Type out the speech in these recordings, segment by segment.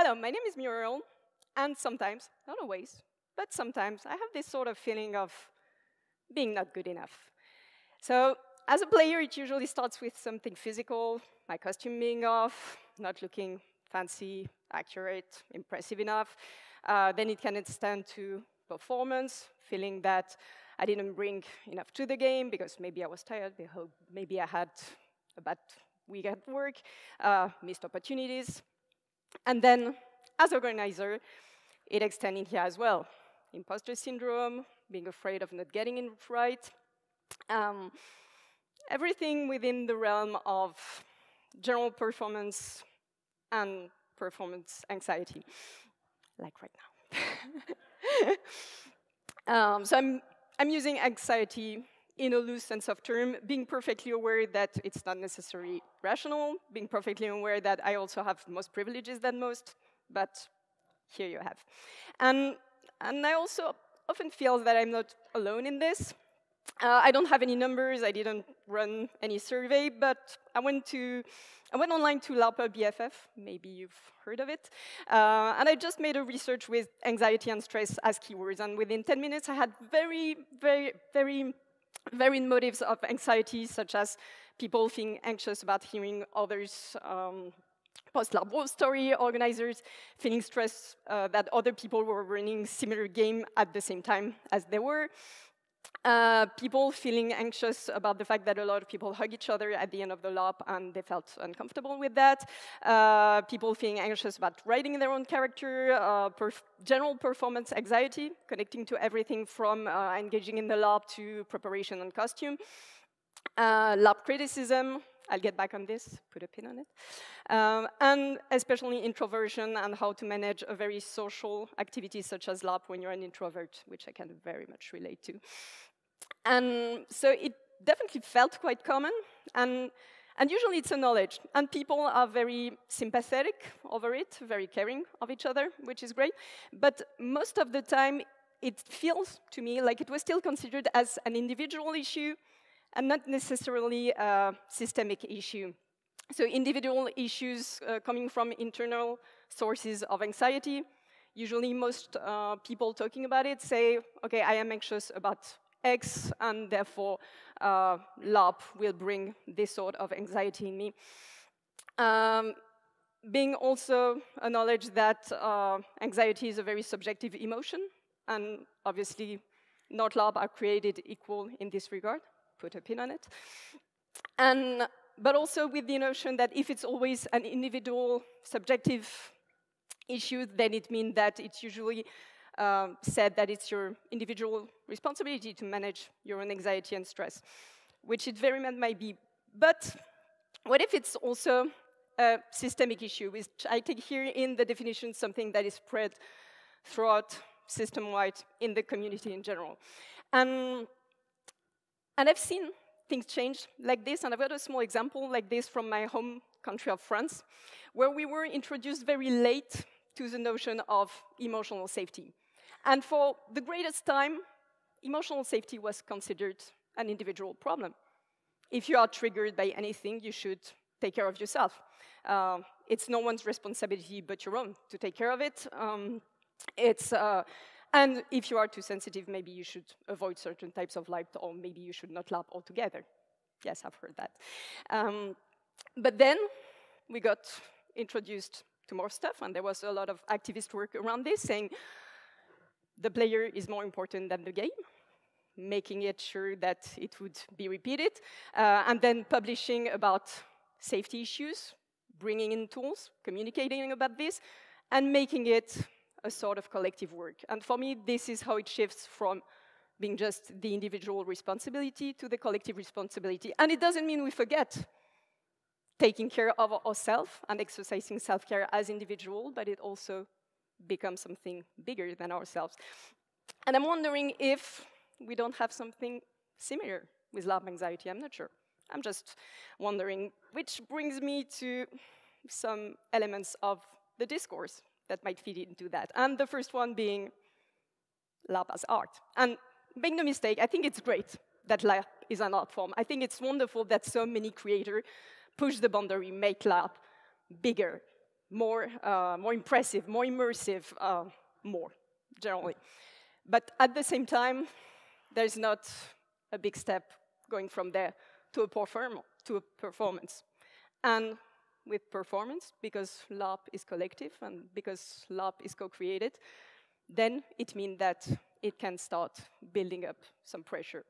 hello, my name is Muriel, and sometimes, not always, but sometimes I have this sort of feeling of being not good enough. So as a player, it usually starts with something physical, my costume being off, not looking fancy, accurate, impressive enough. Uh, then it can extend to performance, feeling that I didn't bring enough to the game because maybe I was tired, maybe I had a bad week at work, uh, missed opportunities. And then, as organizer, it extended here as well. Imposter syndrome, being afraid of not getting it right. Um, everything within the realm of general performance and performance anxiety, like right now. um, so I'm, I'm using anxiety in a loose sense of term, being perfectly aware that it's not necessarily rational, being perfectly aware that I also have most privileges than most, but here you have. And, and I also often feel that I'm not alone in this. Uh, I don't have any numbers, I didn't run any survey, but I went to I went online to LARPA BFF, maybe you've heard of it, uh, and I just made a research with anxiety and stress as keywords, and within 10 minutes I had very, very, very varied motives of anxiety, such as people feeling anxious about hearing others um, post-LARP war story, organizers feeling stressed uh, that other people were running similar game at the same time as they were, uh, people feeling anxious about the fact that a lot of people hug each other at the end of the LARP and they felt uncomfortable with that. Uh, people feeling anxious about writing their own character, uh, perf general performance anxiety, connecting to everything from uh, engaging in the LARP to preparation and costume. Uh, LARP criticism, I'll get back on this, put a pin on it. Um, and especially introversion and how to manage a very social activity such as LARP when you're an introvert, which I can very much relate to. And so it definitely felt quite common, and, and usually it's a knowledge. And people are very sympathetic over it, very caring of each other, which is great. But most of the time, it feels to me like it was still considered as an individual issue and not necessarily a systemic issue. So individual issues uh, coming from internal sources of anxiety, usually most uh, people talking about it say, okay, I am anxious about X, and therefore uh, LARP will bring this sort of anxiety in me. Um, being also a knowledge that uh, anxiety is a very subjective emotion, and obviously not LARP are created equal in this regard put a pin on it. And, but also with the notion that if it's always an individual, subjective issue, then it means that it's usually uh, said that it's your individual responsibility to manage your own anxiety and stress, which it very much might be. But what if it's also a systemic issue, which I take here in the definition something that is spread throughout system-wide in the community in general. And and I've seen things change like this, and I've got a small example like this from my home country of France, where we were introduced very late to the notion of emotional safety. And for the greatest time, emotional safety was considered an individual problem. If you are triggered by anything, you should take care of yourself. Uh, it's no one's responsibility but your own to take care of it. Um, it's, uh, and if you are too sensitive, maybe you should avoid certain types of light, or maybe you should not LARP altogether. Yes, I've heard that. Um, but then we got introduced to more stuff, and there was a lot of activist work around this, saying the player is more important than the game, making it sure that it would be repeated, uh, and then publishing about safety issues, bringing in tools, communicating about this, and making it a sort of collective work. And for me, this is how it shifts from being just the individual responsibility to the collective responsibility. And it doesn't mean we forget taking care of ourselves and exercising self-care as individual, but it also becomes something bigger than ourselves. And I'm wondering if we don't have something similar with LARP anxiety. I'm not sure. I'm just wondering, which brings me to some elements of the discourse that might feed into that. And the first one being LARP as art. And make no mistake, I think it's great that LARP is an art form. I think it's wonderful that so many creators push the boundary, make LARP bigger, more, uh, more impressive, more immersive, uh, more, generally. But at the same time, there's not a big step going from there to a, perform to a performance. And with performance, because LARP is collective and because LARP is co-created, then it means that it can start building up some pressure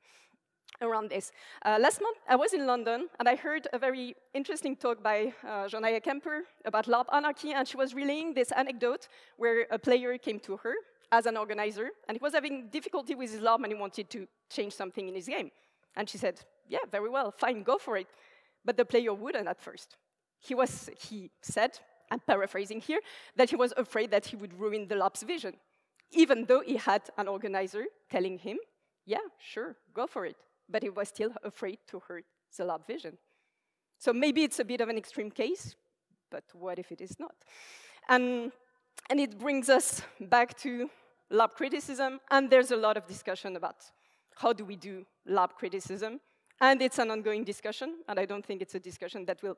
around this. Uh, last month, I was in London, and I heard a very interesting talk by uh, Jonaya Kemper about LARP anarchy, and she was relaying this anecdote where a player came to her as an organizer, and he was having difficulty with his LARP, and he wanted to change something in his game. And she said, yeah, very well, fine, go for it. But the player wouldn't at first. He, was, he said, I'm paraphrasing here, that he was afraid that he would ruin the LARP's vision, even though he had an organizer telling him, yeah, sure, go for it but he was still afraid to hurt the LARP vision. So maybe it's a bit of an extreme case, but what if it is not? And, and it brings us back to LARP criticism, and there's a lot of discussion about how do we do LARP criticism, and it's an ongoing discussion, and I don't think it's a discussion that will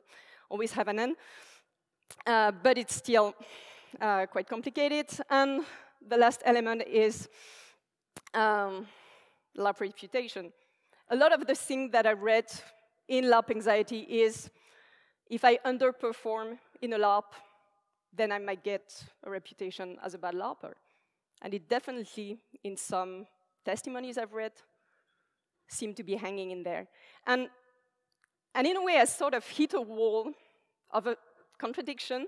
always have an end, uh, but it's still uh, quite complicated. And the last element is um, LARP reputation a lot of the things that I read in LARP anxiety is if I underperform in a LARP, then I might get a reputation as a bad LARPer. And it definitely, in some testimonies I've read, seemed to be hanging in there. And, and in a way, I sort of hit a wall of a contradiction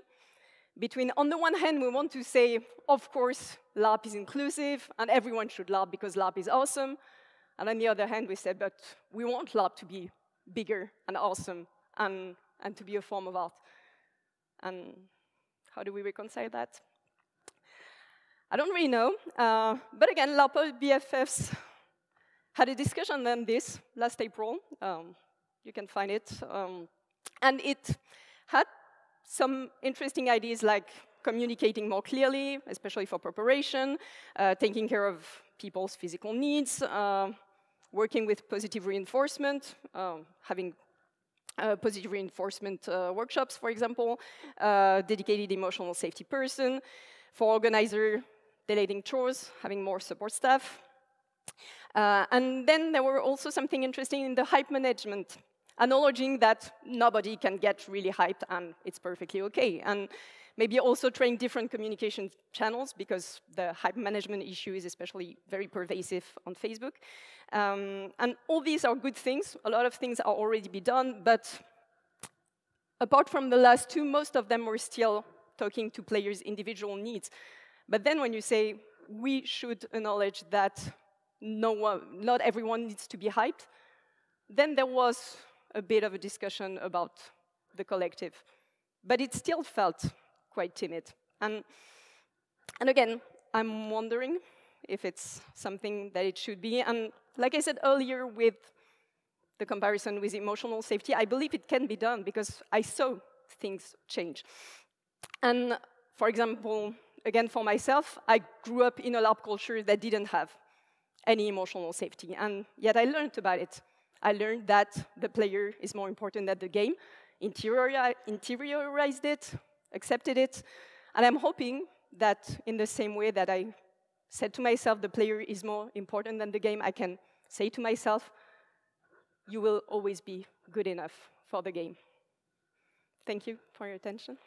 between, on the one hand, we want to say, of course, LARP is inclusive, and everyone should LARP because LARP is awesome. And on the other hand, we said, but we want LARP to be bigger and awesome and, and to be a form of art. And how do we reconcile that? I don't really know. Uh, but again, LARP BFFs had a discussion on this last April. Um, you can find it. Um, and it had some interesting ideas like communicating more clearly, especially for preparation, uh, taking care of people's physical needs, uh, working with positive reinforcement, um, having uh, positive reinforcement uh, workshops, for example, uh, dedicated emotional safety person, for organizer, delegating chores, having more support staff. Uh, and then there were also something interesting in the hype management, acknowledging that nobody can get really hyped and it's perfectly okay. And Maybe also trying different communication channels because the hype management issue is especially very pervasive on Facebook. Um, and all these are good things. A lot of things are already be done, but apart from the last two, most of them were still talking to players' individual needs. But then when you say we should acknowledge that no one, not everyone needs to be hyped, then there was a bit of a discussion about the collective. But it still felt quite timid. And, and again, I'm wondering if it's something that it should be. And like I said earlier with the comparison with emotional safety, I believe it can be done because I saw things change. And for example, again, for myself, I grew up in a LARP culture that didn't have any emotional safety, and yet I learned about it. I learned that the player is more important than the game, interiorized it, accepted it. And I'm hoping that in the same way that I said to myself, the player is more important than the game, I can say to myself, you will always be good enough for the game. Thank you for your attention.